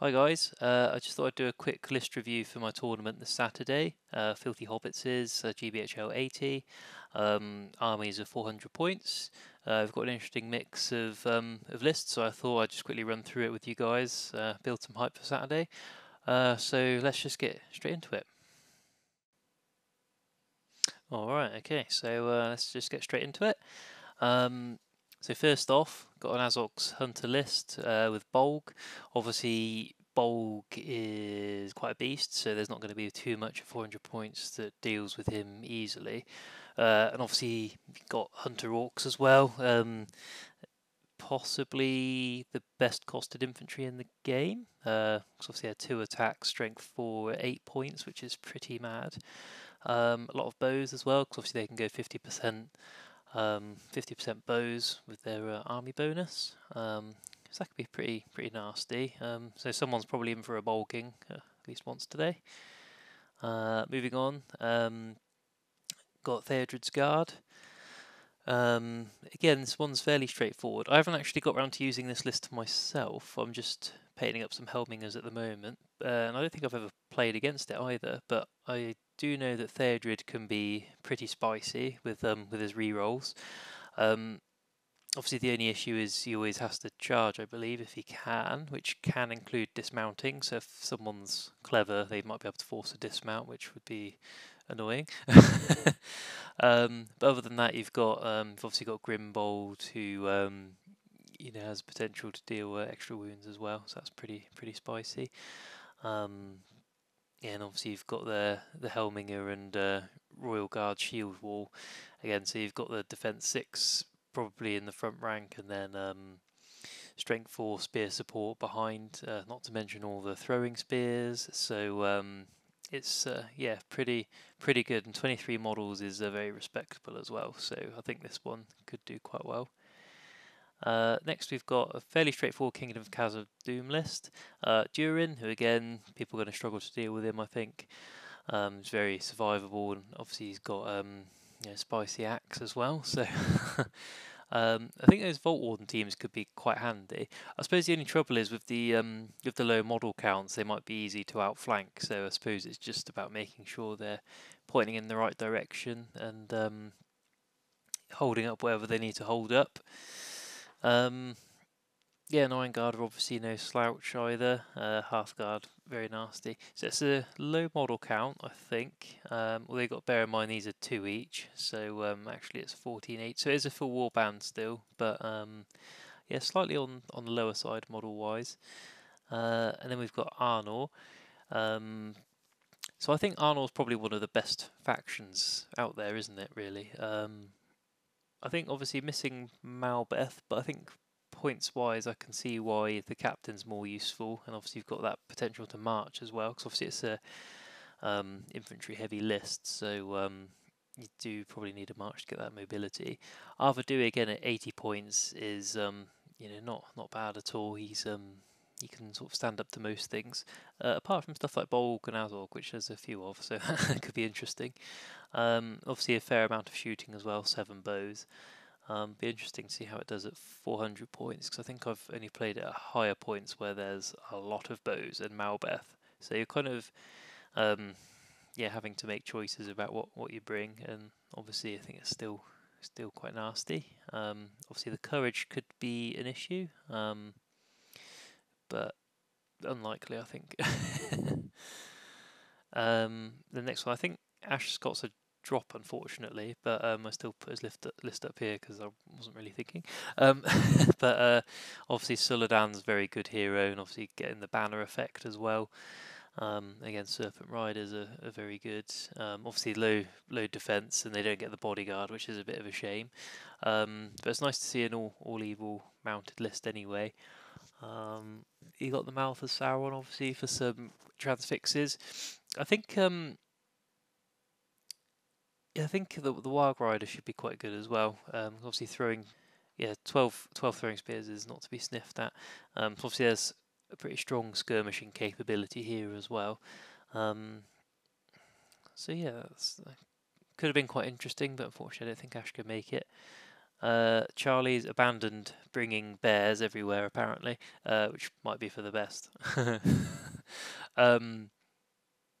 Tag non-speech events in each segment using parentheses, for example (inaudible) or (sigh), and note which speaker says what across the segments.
Speaker 1: Hi guys, uh, I just thought I'd do a quick list review for my tournament this Saturday. Uh, Filthy Hobbits is uh, GBHL 80, um, armies of 400 points. Uh, I've got an interesting mix of um, of lists, so I thought I'd just quickly run through it with you guys, uh, build some hype for Saturday. Uh, so let's just get straight into it. Alright, okay, so uh, let's just get straight into it. Um, so first off, got an Azog's Hunter list uh, with Bolg. Obviously, Bolg is quite a beast, so there's not going to be too much of 400 points that deals with him easily. Uh, and obviously, got Hunter Orcs as well. Um, possibly the best costed infantry in the game. Uh, obviously, had two attack, strength four, eight points, which is pretty mad. Um, a lot of bows as well, because obviously they can go 50% um, 50% bows with their uh, army bonus. Um, that could be pretty pretty nasty. Um, so someone's probably in for a bulking uh, at least once today. Uh, moving on, um, got Theodred's Guard. Um, again, this one's fairly straightforward. I haven't actually got around to using this list myself. I'm just painting up some Helmingas at the moment, uh, and I don't think I've ever played against it either. But I do know that Theodred can be pretty spicy with um with his rerolls. Um, obviously, the only issue is he always has to charge, I believe, if he can, which can include dismounting. So if someone's clever, they might be able to force a dismount, which would be annoying. (laughs) um, but other than that, you've got um, you've obviously got Grimbold, who um, you know has potential to deal uh, extra wounds as well. So that's pretty pretty spicy. Um, yeah, and obviously you've got the the Helminga and uh, Royal Guard shield wall again. So you've got the defense six probably in the front rank, and then um, strength four spear support behind. Uh, not to mention all the throwing spears. So um, it's uh, yeah pretty pretty good. And 23 models is uh, very respectable as well. So I think this one could do quite well. Uh, next, we've got a fairly straightforward Kingdom of Khazad Doom list. Uh, Durin, who again, people are going to struggle to deal with him, I think. Um, he's very survivable, and obviously he's got um, you know, spicy axe as well. (laughs) So um, I think those Vault Warden teams could be quite handy. I suppose the only trouble is with the um, with the low model counts, they might be easy to outflank. So I suppose it's just about making sure they're pointing in the right direction and um, holding up wherever they need to hold up. Um, yeah, Nine Guard obviously no slouch either. Uh, Hearthguard, very nasty. So it's a low model count, I think. Um, well, they've got bear in mind these are two each. So um, actually it's 14 8. So it is a full warband still. But um, yeah, slightly on, on the lower side model wise. Uh, and then we've got Arnor. Um, so I think Arnor's probably one of the best factions out there, isn't it, really? Um, I think obviously missing Malbeth, but I think points wise, I can see why the captain's more useful, and obviously you've got that potential to march as well, because obviously it's a um, infantry heavy list, so um, you do probably need a march to get that mobility. Arvedui again at 80 points is um, you know not not bad at all. He's um, he can sort of stand up to most things, uh, apart from stuff like Bolg and Azog, which there's a few of, so (laughs) that could be interesting. Um, obviously, a fair amount of shooting as well, seven bows. Um, be interesting to see how it does at 400 points, because I think I've only played at higher points where there's a lot of bows and Malbeth. So you're kind of, um, yeah, having to make choices about what, what you bring, and obviously I think it's still still quite nasty. Um, obviously the courage could be an issue. Um, but unlikely, I think. (laughs) um, the next one, I think Ash Scott's a drop, unfortunately, but um, I still put his list list up here because I wasn't really thinking. Um, (laughs) but uh, obviously, Suladan's very good hero, and obviously getting the banner effect as well. Um, again, Serpent Riders are, are very good. Um, obviously, low low defense, and they don't get the bodyguard, which is a bit of a shame. Um, but it's nice to see an all all evil mounted list anyway. Um, you got the mouth of Sauron, obviously, for some transfixes. I think um, yeah, I think the the Wild Rider should be quite good as well. Um, obviously, throwing yeah 12, 12 throwing spears is not to be sniffed at. Um, so obviously, there's a pretty strong skirmishing capability here as well. Um, so yeah, that could have been quite interesting, but unfortunately, I don't think Ash could make it. Uh, Charlie's abandoned bringing bears everywhere, apparently, uh, which might be for the best. (laughs) um,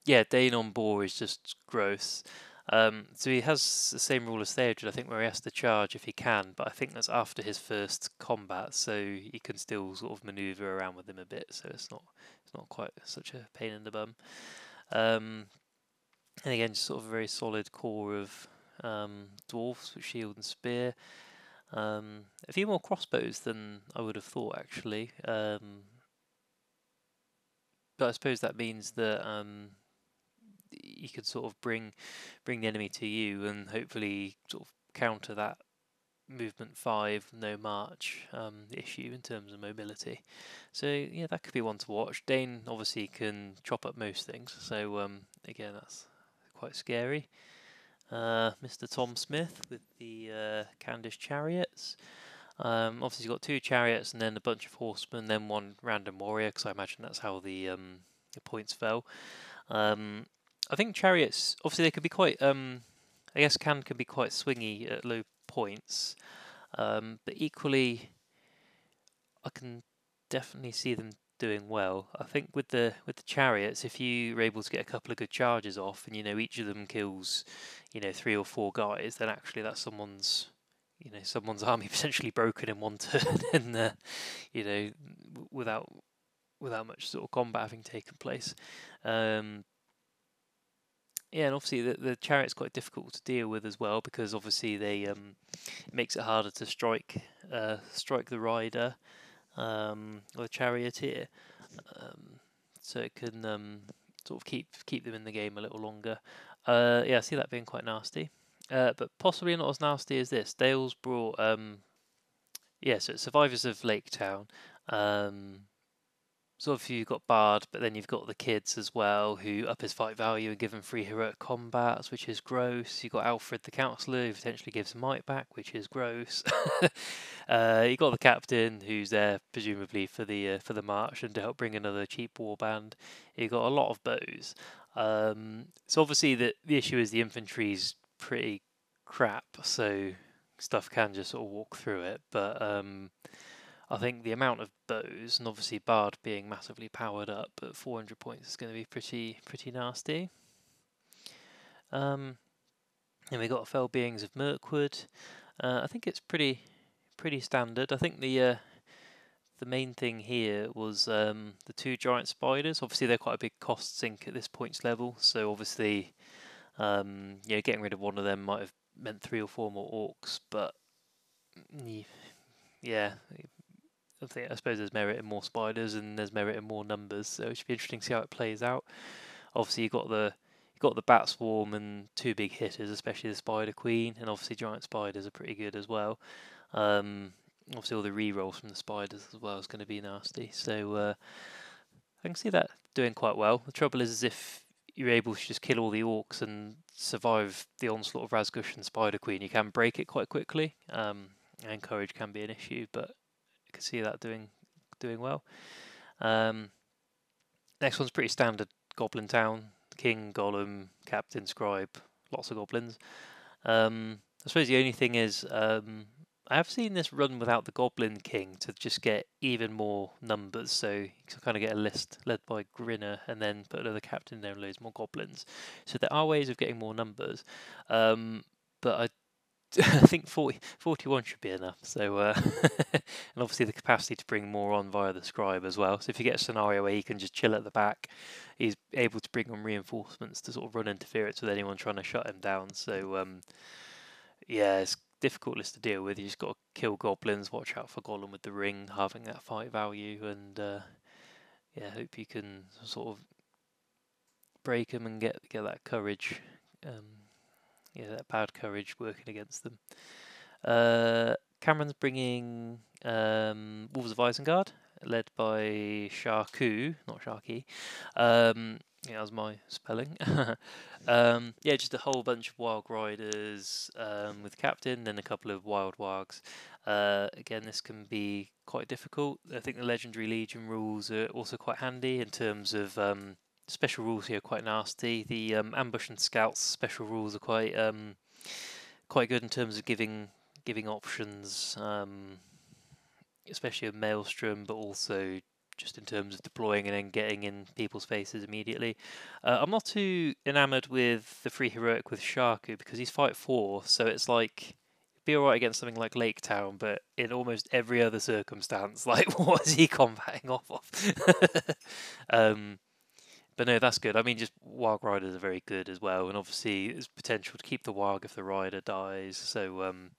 Speaker 1: yeah, Dáin on boar is just gross. Um, so he has the same rule as Theodred, I think, where he has to charge if he can, but I think that's after his first combat, so he can still sort of manoeuvre around with him a bit. So it's not it's not quite such a pain in the bum. Um, and again, just sort of a very solid core of um, dwarfs with shield and spear. Um, a few more crossbows than I would have thought, actually. Um, but I suppose that means that um, you could sort of bring bring the enemy to you and hopefully sort of counter that movement five no march um, issue in terms of mobility. So yeah, that could be one to watch. Dáin obviously can chop up most things, so um, again that's quite scary. Uh, Mr. Tom Smith with the uh, Khandish chariots. Um, obviously, he's got two chariots and then a bunch of horsemen, then one random warrior, because I imagine that's how the um, the points fell. Um, I think chariots, obviously, they could be quite. Um, I guess can can be quite swingy at low points, um, but equally, I can definitely see them doing well. I think with the with the chariots, if you are able to get a couple of good charges off, and you know each of them kills, you know three or four guys, then actually that's someone's, you know someone's (laughs) army potentially broken in one turn, (laughs) and uh, you know without without much sort of combat having taken place. Um, yeah, and obviously the the chariot's quite difficult to deal with as well because obviously they um, it makes it harder to strike uh, strike the rider um, or the charioteer, um, so it can um, sort of keep keep them in the game a little longer. Uh, yeah, I see that being quite nasty, uh, but possibly not as nasty as this. Dale's brought um, yeah, so survivors of Lake Town. Um, so if you've got Bard, but then you've got the kids as well who up his fight value and give him free heroic combats, which is gross. You've got Alfrid the counsellor who potentially gives might back, which is gross. (laughs) uh, you got the captain who's there presumably for the uh, for the march and to help bring another cheap warband. You've got a lot of bows. Um, so obviously the the issue is the infantry's pretty crap, so stuff can just sort of walk through it, but. Um, I think the amount of bows, and obviously Bard being massively powered up at 400 points is going to be pretty pretty nasty. Um, and we got Fell Beings of Mirkwood. Uh, I think it's pretty pretty standard. I think the uh, the main thing here was um, the two giant spiders. Obviously, they're quite a big cost sink at this points level. So obviously, um, you know, getting rid of one of them might have meant three or four more orcs, but yeah, I think I suppose there's merit in more spiders and there's merit in more numbers, so it should be interesting to see how it plays out. Obviously, you got the you got the bat swarm and two big hitters, especially the spider queen, and obviously giant spiders are pretty good as well. Um, obviously, all the re-rolls from the spiders as well is going to be nasty. So uh, I can see that doing quite well. The trouble is, is if you're able to just kill all the orcs and survive the onslaught of Razgush and Spider Queen, you can break it quite quickly. Um, and courage can be an issue, but can see that doing doing well. Um, next one's pretty standard Goblin Town. King, Gollum, Captain, Scribe, lots of goblins. Um, I suppose the only thing is um, I have seen this run without the Goblin King to just get even more numbers. So you can kind of get a list led by Grinnah and then put another captain there and loads more goblins. So there are ways of getting more numbers. Um, but I (laughs) I think 40, 41 should be enough. So, uh, (laughs) and obviously the capacity to bring more on via the scribe as well. So if you get a scenario where he can just chill at the back, he's able to bring on reinforcements to sort of run interference with anyone trying to shut him down. So, um, yeah, it's difficult list to deal with. You just got to kill goblins, watch out for Gollum with the ring, having that fight value, and uh, yeah, hope you can sort of break him and get get that courage. Um, yeah, that bad courage working against them. Uh, Cameron's bringing um, Wolves of Isengard, led by Sharku, not Sharky. Um, yeah, that was my spelling. (laughs) um, yeah, just a whole bunch of Wild Riders um, with Captain, then a couple of Wild Wargs. Uh, again, this can be quite difficult. I think the Legendary Legion rules are also quite handy in terms of um, special rules here are quite nasty. The um, ambush and scouts special rules are quite um, quite good in terms of giving giving options, um, especially a Maelstrom, but also just in terms of deploying and then getting in people's faces immediately. Uh, I'm not too enamored with the free heroic with Sharku because he's fight four, so it's like be alright against something like Lake Town, but in almost every other circumstance, (laughs) like what is he combating off of? (laughs) um, but no, that's good. I mean, just Warg Riders are very good as well, and obviously there's potential to keep the Warg if the rider dies. So um,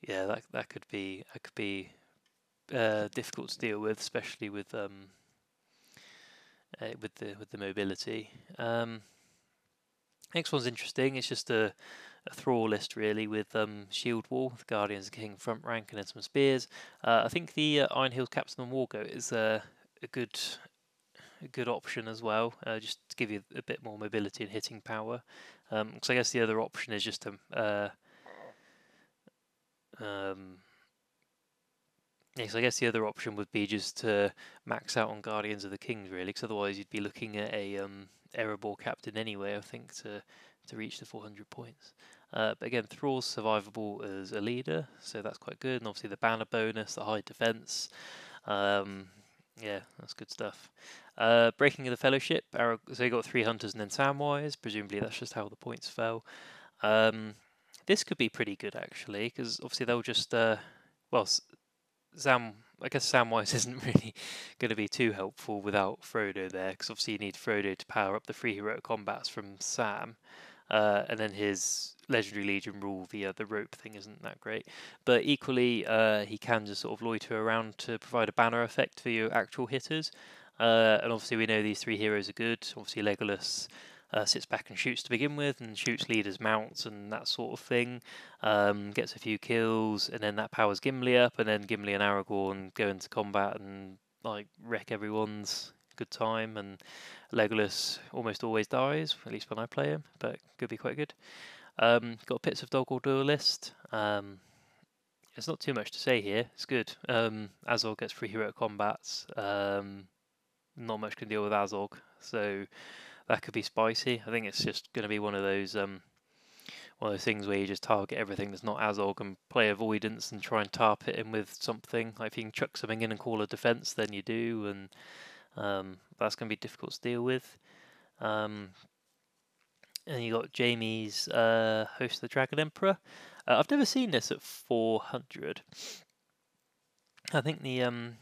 Speaker 1: yeah, that that could be that could be uh, difficult to deal with, especially with um, uh, with the with the mobility. Um, next one's interesting. It's just a, a thrall list really with um, shield wall, the Guardians King front rank, and then some spears. Uh, I think the uh, Iron Hills Captain and Wargoat is uh, a good a good option as well, uh, just to give you a bit more mobility and hitting power. Because um, I guess the other option is just a uh, um, Yes, I guess the other option would be just to max out on Guardians of the Kings, really, because otherwise you'd be looking at a um, Erebor captain anyway, I think, to to reach the 400 points. Uh, but again, Thrall's survivable as a leader, so that's quite good. And obviously the banner bonus, the high defense. Um, yeah, that's good stuff. Uh, Breaking of the Fellowship, so you got three hunters and then Samwise. Presumably that's just how the points fell. Um, this could be pretty good actually, because obviously they'll just uh, well Sam, I guess Samwise (laughs) isn't really going to be too helpful without Frodo there, because obviously you need Frodo to power up the free hero combats from Sam, uh, and then his Legendary Legion rule via the rope thing isn't that great. But equally, uh, he can just sort of loiter around to provide a banner effect for your actual hitters. Uh, and obviously, we know these three heroes are good. Obviously, Legolas uh, sits back and shoots to begin with, and shoots leaders' mounts and that sort of thing. Um, gets a few kills, and then that powers Gimli up, and then Gimli and Aragorn go into combat and like wreck everyone's good time. And Legolas almost always dies, at least when I play him, but could be quite good. Um, got Pits of Dol Guldur list. Um, there's not too much to say here. It's good. Um, Azog gets free hero combats. Um, not much can deal with Azog, so that could be spicy. I think it's just going to be one of those um, one of those things where you just target everything that's not Azog and play avoidance and try and tarp it in with something. Like if you can chuck something in and call a defense, then you do, and um, that's going to be difficult to deal with. Um, and you got Jamie's uh, Host of the Dragon Emperor. Uh, I've never seen this at 400. I think the um,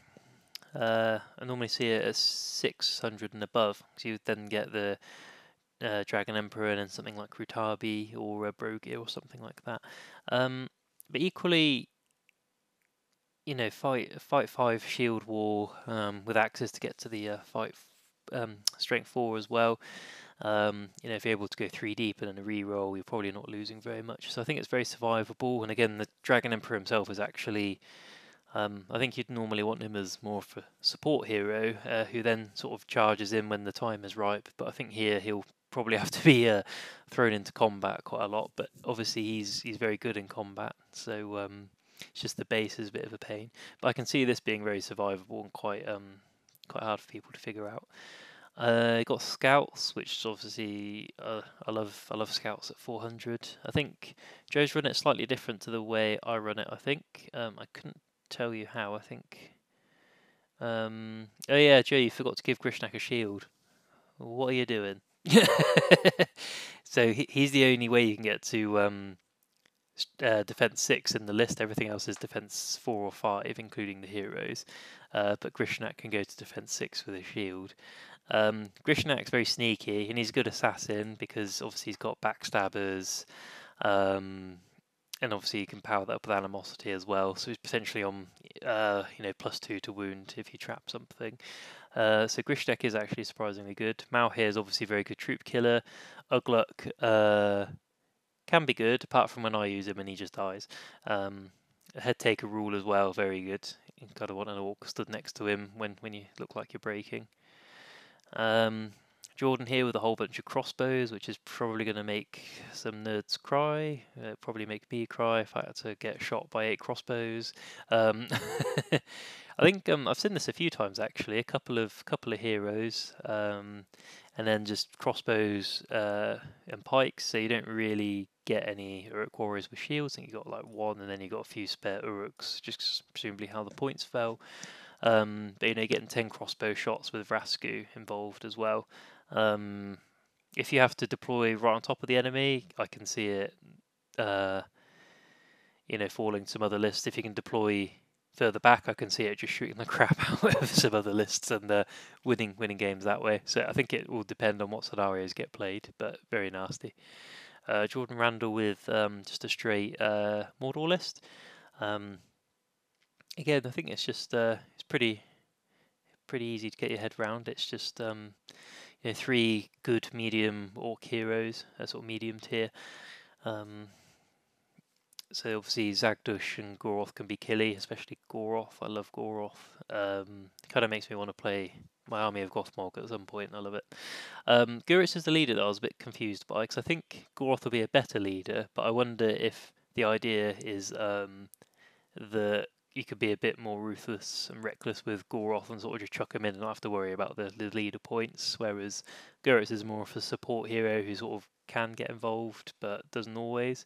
Speaker 1: uh, I normally see it at 600 and above, so you would then get the uh, Dragon Emperor and then something like Rutabi or Brogir or something like that. Um, but equally, you know, fight fight five shield war um, with access to get to the uh, fight um, strength four as well. Um, you know, if you're able to go three deep and then a re-roll, you're probably not losing very much. So I think it's very survivable. And again, the Dragon Emperor himself is actually um, I think you'd normally want him as more of a support hero uh, who then sort of charges in when the time is ripe. But I think here he'll probably (laughs) have to be uh, thrown into combat quite a lot. But obviously he's he's very good in combat, so um, it's just the base is a bit of a pain. But I can see this being very survivable and quite um, quite hard for people to figure out. Uh, got scouts, which is obviously uh, I love. I love scouts at 400. I think Joe's run it slightly different to the way I run it. I think um, I couldn't tell you how. I think. Um, oh yeah, Joe, you forgot to give Grishnákh a shield. What are you doing? (laughs) so he, he's the only way you can get to um, uh, defense six in the list. Everything else is defense four or five, including the heroes. Uh, but Grishnákh can go to defense six with a shield. Um, Grishnákh's very sneaky, and he's a good assassin because obviously he's got backstabbers. Um, and obviously you can power that up with animosity as well. So he's potentially on, uh, you know, plus two to wound if you trap something. Uh, so Grishnákh is actually surprisingly good. Mauhúr here is obviously a very good troop killer. Ugluk uh, can be good, apart from when I use him and he just dies. Um, head taker rule as well, very good. You kind of want an orc stood next to him when, when you look like you're breaking. Um, Jordan here with a whole bunch of crossbows, which is probably going to make some nerds cry. Probably make me cry if I had to get shot by eight crossbows. Um, (laughs) I think um, I've seen this a few times actually. A couple of couple of heroes, um, and then just crossbows uh, and pikes. So you don't really get any Uruk warriors with shields. I think you got like one, and then you got a few spare Uruks, just presumably how the points fell. Um, but you know, getting ten crossbow shots with Rasku involved as well. Um, if you have to deploy right on top of the enemy, I can see it. Uh, you know, falling some other lists. If you can deploy further back, I can see it just shooting the (laughs) crap out of some other lists and uh, winning winning games that way. So I think it will depend on what scenarios get played, but very nasty. Uh, Jordan Randall with um, just a straight uh, Mordor list. Um, again, I think it's just uh, it's pretty pretty easy to get your head around. It's just um, you know three good medium orc heroes, a sort of medium tier. Um, so obviously Zagdush and Goroth can be killy, especially Goroth. I love Goroth. Um, kind of makes me want to play my army of Gothmog at some point. I love it. Um, Guritz is the leader that I was a bit confused by because I think Goroth will be a better leader, but I wonder if the idea is um, that you could be a bit more ruthless and reckless with Goroth and sort of just chuck him in and not have to worry about the, the leader points, whereas Guritz is more of a support hero who sort of can get involved but doesn't always.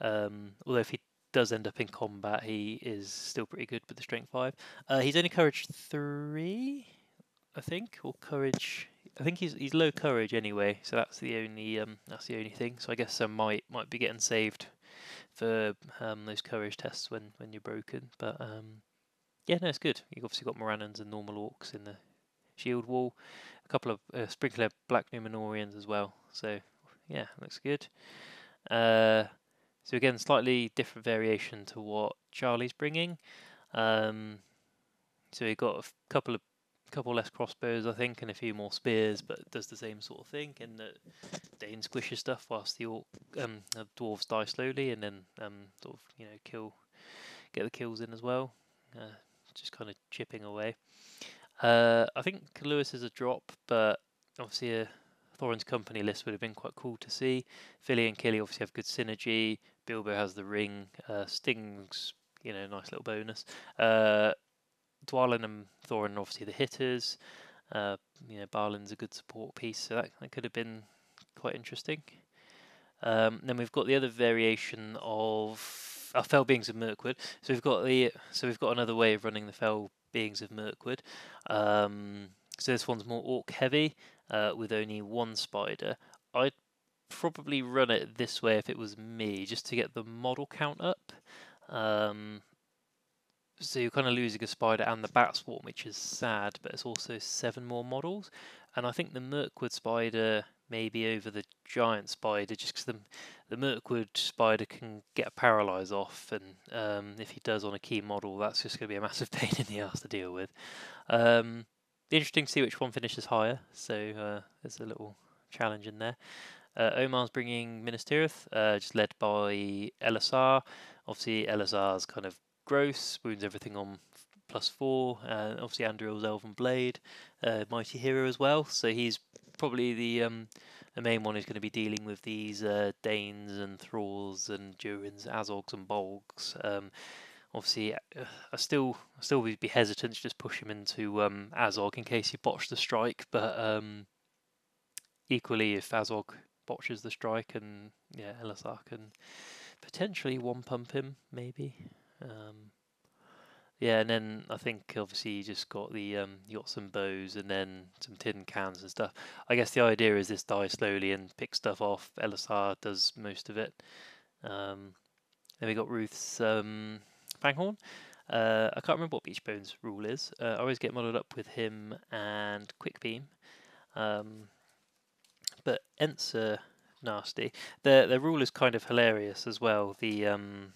Speaker 1: Um, although if he does end up in combat, he is still pretty good with the strength five. Uh, he's only courage three, I think, or courage. I think he's he's low courage anyway, so that's the only um that's the only thing. So I guess I might might be getting saved for um those courage tests when when you're broken. But um yeah, no, it's good. You've obviously got Morannons and normal orcs in the shield wall, a couple of uh, sprinkler black Numenorians as well. So yeah, looks good. Uh, so again, slightly different variation to what Charlie's bringing. Um, so he got a couple of couple less crossbows, I think, and a few more spears, but does the same sort of thing in that Dáin squishes stuff whilst the orc, um, the dwarves die slowly, and then um, sort of you know kill, get the kills in as well, uh, just kind of chipping away. Uh, I think Lewis is a drop, but obviously a Thorin's company list would have been quite cool to see. Fili and Kili obviously have good synergy. Bilbo has the ring. Uh, Sting's, you know, nice little bonus. Uh, Dwalin and Thorin obviously the hitters. Uh, you know, Balin's a good support piece, so that, that could have been quite interesting. Um, then we've got the other variation of our fell beings of Mirkwood. So we've got the so we've got another way of running the fell beings of Mirkwood. Um, so this one's more orc heavy uh, with only one spider. I'd probably run it this way if it was me, just to get the model count up. Um, so you're kind of losing a spider and the bat swarm, which is sad, but it's also seven more models. And I think the Mirkwood spider may be over the giant spider, just because the the Mirkwood spider can get a paralyze off, and um, if he does on a key model, that's just going to be a massive (laughs) pain in the ass to deal with. Um, interesting to see which one finishes higher. So uh, there's a little challenge in there. Uh, Omar's bringing Minas Tirith, uh, just led by Elessar. Obviously, Elessar's kind of gross, wounds everything on plus four. Uh, obviously, Anduril's Elven Blade, uh, mighty hero as well. So he's probably the um, the main one who's going to be dealing with these uh, Dáins and Thralls and Durins, Azogs and Bolgs. Um, obviously, uh, I still I still would be hesitant to just push him into um, Azog in case he botched the strike, but um, equally, if Azog botches the strike, and yeah, Elessar can potentially one pump him, maybe. Um, yeah, and then I think obviously you just got the um, you got some bows and then some tin cans and stuff. I guess the idea is this die slowly and pick stuff off. Elessar does most of it. Um, then we got Ruth's um, Fangorn. Uh, I can't remember what Beechbone's rule is. Uh, I always get muddled up with him and Quickbeam. Um, but Ents nasty. The the rule is kind of hilarious as well. The um,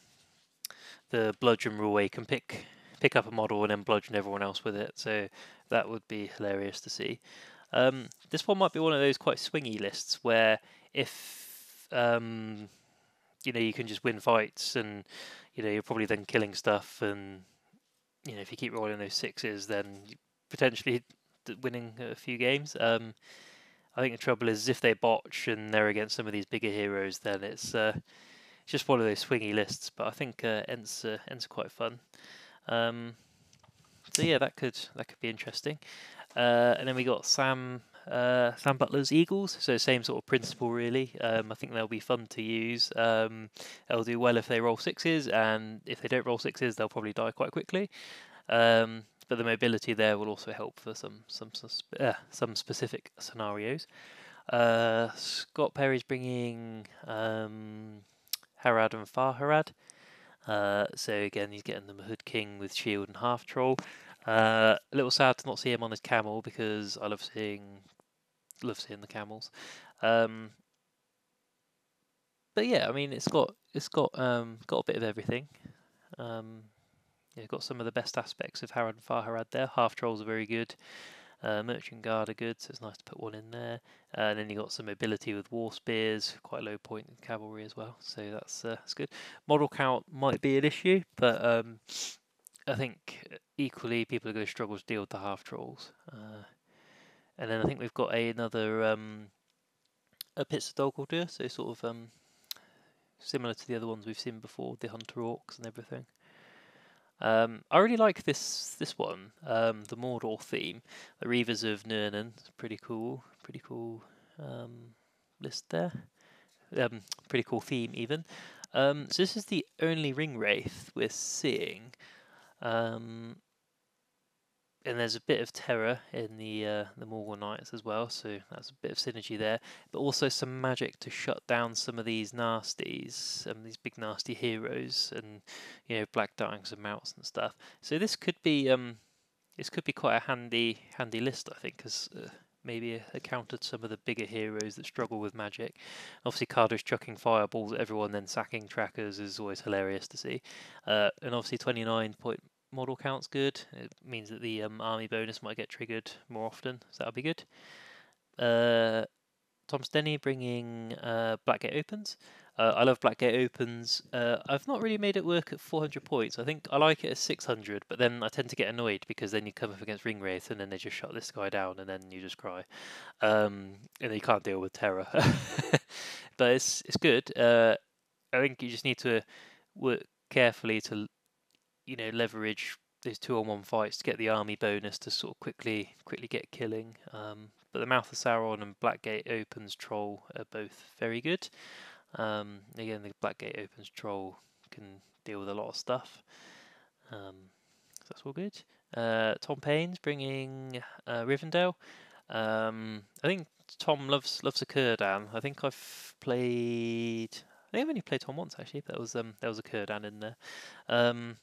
Speaker 1: the bludgeon rule where you can pick pick up a model and then bludgeon everyone else with it. So that would be hilarious to see. Um, this one might be one of those quite swingy lists where if um, you know you can just win fights and you know you're probably then killing stuff and you know if you keep rolling those sixes then potentially winning a few games. Um, I think the trouble is if they botch and they're against some of these bigger heroes, then it's uh, just one of those swingy lists. But I think uh, Ents uh, are quite fun. Um, so yeah, that could that could be interesting. Uh, and then we got Sam uh, Sam Butler's Eagles, so same sort of principle really. Um, I think they'll be fun to use. Um, they'll do well if they roll sixes, and if they don't roll sixes, they'll probably die quite quickly. Um, but the mobility there will also help for some some uh, some specific scenarios. Uh, Scott Perry's bringing um, Harad and Far Harad. Uh, so again, he's getting the Mahud King with shield and half troll. Uh, a little sad to not see him on his camel because I love seeing love seeing the camels. Um, but yeah, I mean it's got it's got um, got a bit of everything. Um, yeah, got some of the best aspects of Harad and Far Harad there. Half trolls are very good. Uh, Merchant Guard are good, so it's nice to put one in there. Uh, and then you got some mobility with War Spears, quite low point in cavalry as well, so that's uh, that's good. Model count might be an issue, but um, I think equally people are going to struggle to deal with the half trolls. Uh, and then I think we've got a, another um, a Pits of Dol Guldur, so sort of um, similar to the other ones we've seen before, the Hunter Orcs and everything. Um, I really like this this one, um, the Mordor theme, the Reavers of Nurnen. Pretty cool, pretty cool um, list there. Um, pretty cool theme even. Um, so this is the only ring wraith we're seeing. Um, and there's a bit of terror in the uh, the Morgul Knights as well, so that's a bit of synergy there. But also some magic to shut down some of these nasties, of these big nasty heroes, and you know black darklings and mounts and stuff. So this could be um, this could be quite a handy handy list, I think, because uh, maybe counter some of the bigger heroes that struggle with magic. Obviously, Cardo's chucking fireballs at everyone, then sacking trackers is always hilarious to see. Uh, and obviously, 29 point model count's good. It means that the um, army bonus might get triggered more often, so that'll be good. Uh, Tom Stenny bringing uh, Blackgate Opens. Uh, I love Blackgate Opens. Uh, I've not really made it work at 400 points. I think I like it at 600, but then I tend to get annoyed because then you come up against Ring Wraith and then they just shut this guy down and then you just cry. Um, and you can't deal with terror. (laughs) but it's it's good. Uh, I think you just need to work carefully to you know leverage those two on one fights to get the army bonus to sort of quickly quickly get killing. Um, but the Mouth of Sauron and Blackgate Opens Troll are both very good. Um, again, the Blackgate Opens Troll can deal with a lot of stuff. Um, so that's all good. Uh, Tom Payne's bringing uh, Rivendell. Um, I think Tom loves loves a Círdan. I think I've played. I think I've only played Tom once actually. There was um there was a Círdan in there. Um,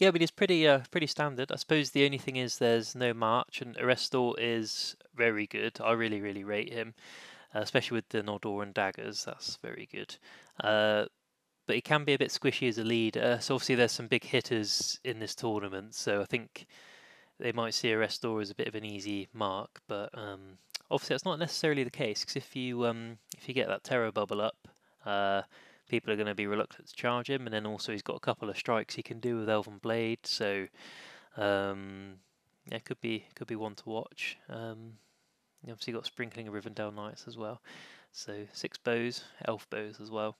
Speaker 1: yeah, but it's pretty uh, pretty standard. I suppose the only thing is there's no March, and Erestor is very good. I really really rate him, uh, especially with the Noldoran daggers. That's very good. Uh, but he can be a bit squishy as a leader. So obviously there's some big hitters in this tournament. So I think they might see Erestor as a bit of an easy mark, but um, obviously that's not necessarily the case. Because if you um, if you get that terror bubble up uh, people are going to be reluctant to charge him. And then also he's got a couple of strikes he can do with Elven Blade, so um, yeah, could be could be one to watch. Um, obviously got Sprinkling of Rivendell Knights as well, so six bows, elf bows as well.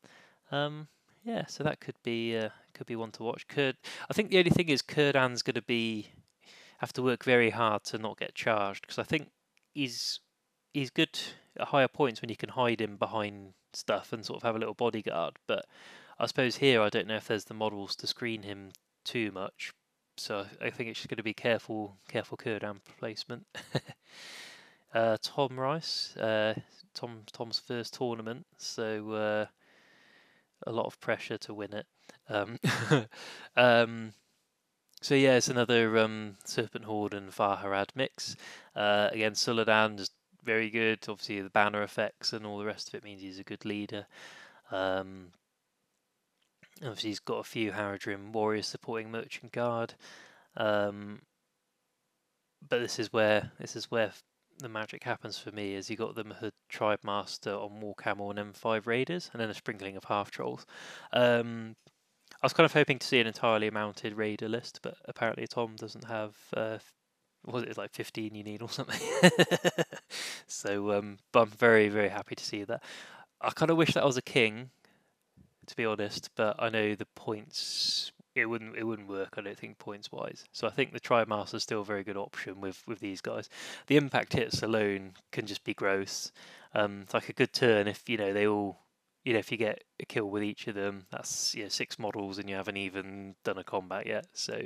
Speaker 1: Um, yeah, so that could be uh, could be one to watch. Kurd, I think the only thing is Círdan's going to be have to work very hard to not get charged because I think he's he's good at higher points when you can hide him behind stuff and sort of have a little bodyguard. But I suppose here I don't know if there's the models to screen him too much. So I think it's just going to be careful, careful Círdan placement. (laughs) uh, Tom Rice, uh, Tom Tom's first tournament, so uh, a lot of pressure to win it. Um, (laughs) um, so yeah, it's another um, Serpent Horde and Far Harad mix. Uh, again, Suladan just very good. Obviously, the banner effects and all the rest of it means he's a good leader. Um, obviously, he's got a few Haradrim warriors supporting Merchant Guard. Um, but this is where this is where the magic happens for me. Is you got the Mahud Tribe Master on War Camel and M5 Raiders, and then a sprinkling of half trolls. Um, I was kind of hoping to see an entirely mounted raider list, but apparently Tom doesn't have uh, was it like 15 you need or something (laughs) so um but i'm very very happy to see that i kind of wish that I was a king to be honest but i know the points it wouldn't it wouldn't work. I don't think points wise. So I think the Tribe Master is still a very good option with with these guys. The impact hits alone can just be gross. Um, it's like a good turn if you know they all. You know, if you get a kill with each of them, that's you know, six models, and you haven't even done a combat yet. So,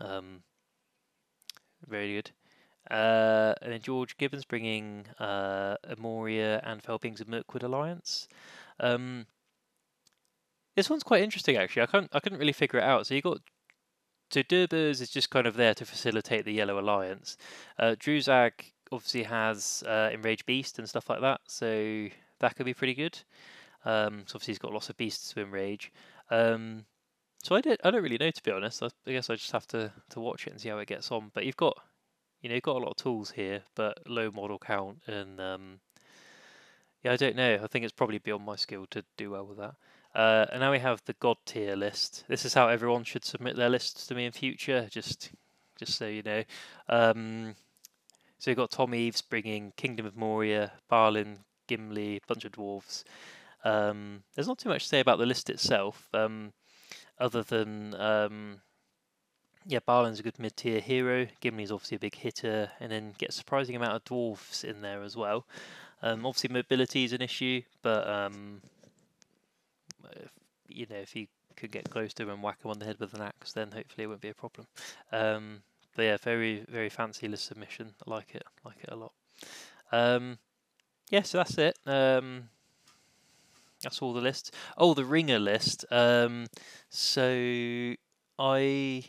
Speaker 1: um, very good. Uh, and then George Gibbons bringing uh, Amoria and Felbings of Mirkwood Alliance. Um, this one's quite interesting actually. I can't I couldn't really figure it out. So you got so Durbûrz is just kind of there to facilitate the Yellow Alliance. Uh, Druzhag obviously has uh, Enraged Beast and stuff like that, so that could be pretty good. Um, so obviously he's got lots of beasts to enrage. Um, so I did I don't really know to be honest. I, I guess I just have to to watch it and see how it gets on. But you've got you know, you've got a lot of tools here, but low model count, and um, yeah, I don't know. I think it's probably beyond my skill to do well with that. Uh, and now we have the god tier list. This is how everyone should submit their lists to me in future. Just, just so you know. Um, so you've got Tom Eves bringing Kingdom of Moria, Balin, Gimli, bunch of dwarves. Um, there's not too much to say about the list itself, um, other than um, yeah, Balin's a good mid-tier hero. Gimli's obviously a big hitter, and then get a surprising amount of dwarfs in there as well. Um, obviously, mobility is an issue, but um, if, you know if you could get close to him and whack him on the head with an axe, then hopefully it won't be a problem. Um, but yeah, very very fancy list submission. I like it. I like it a lot. Um, yeah, so that's it. That's all the list. Oh, the ringer list. Um, so I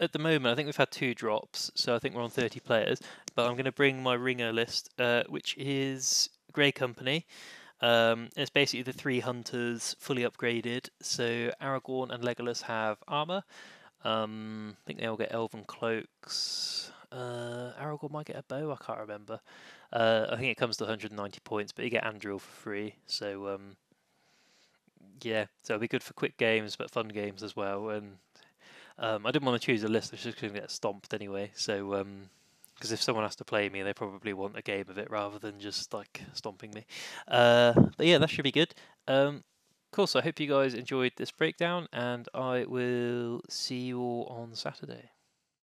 Speaker 1: at the moment, I think we've had two drops, so I think we're on 30 players. But I'm going to bring my ringer list, uh, which is Grey Company. Um, it's basically the three hunters fully upgraded. So Aragorn and Legolas have armor. Um, I think they all get elven cloaks. Uh, Aragorn might get a bow. I can't remember. Uh, I think it comes to 190 points, but you get Anduril for free. So um, yeah, so it'll be good for quick games, but fun games as well. And um, I didn't want to choose a list that's just going to get stomped anyway. So, because um, if someone has to play me, they probably want a game of it rather than just like stomping me. Uh, but yeah, that should be good. Um, cool. So I hope you guys enjoyed this breakdown, and I will see you all on Saturday.